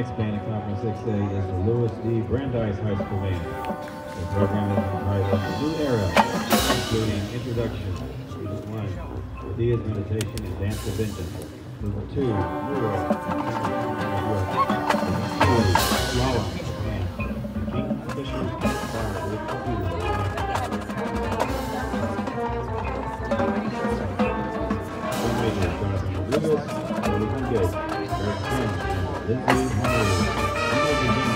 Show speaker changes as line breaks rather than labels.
Next band in Conference 6A is the Louis D. Brandeis High School Band. The program is entitled New Era, including Introduction, Unit 1, Dia's Meditation and Dance Adventure. Unit 2, Neuro, Lala, and King Fisher, Fire with Computer. Jonathan Rodriguez, Willie Wingate, 全然